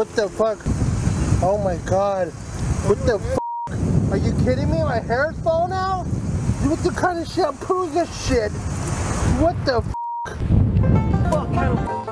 What the fuck? Oh my god. What the fuck? Are you kidding me? My hair's falling out? What the kind of shampoo is this shit? What the fuck?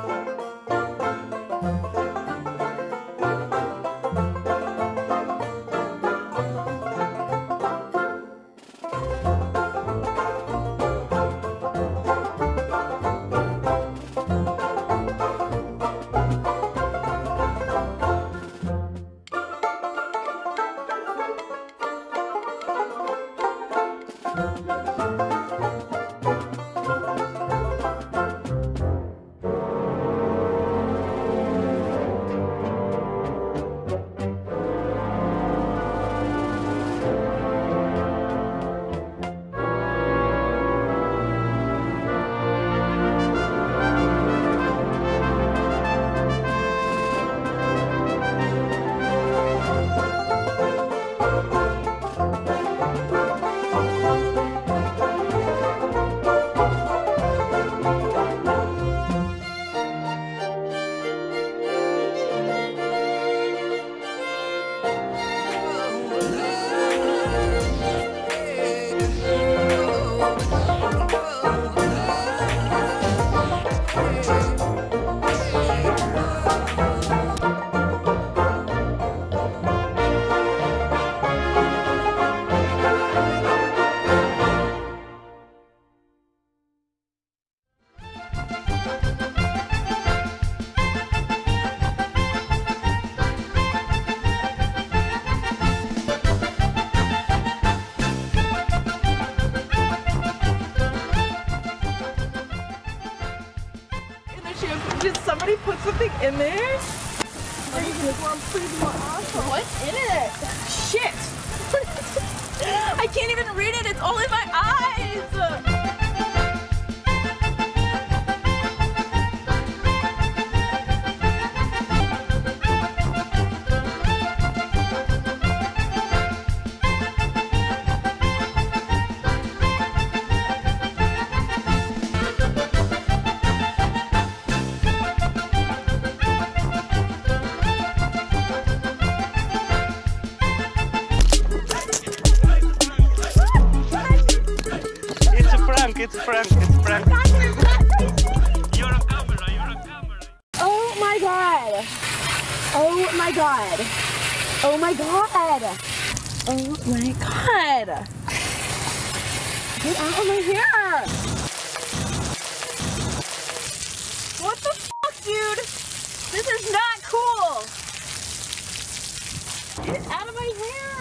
Did somebody put something in there? Are you gonna please my awesome? What's in it? Shit! Prank, it's prank, it's prank. You're camera, you're camera. Oh my god. Oh my god. Oh my god. Oh my god. Get out of my hair. What the fuck, dude? This is not cool. Get out of my hair.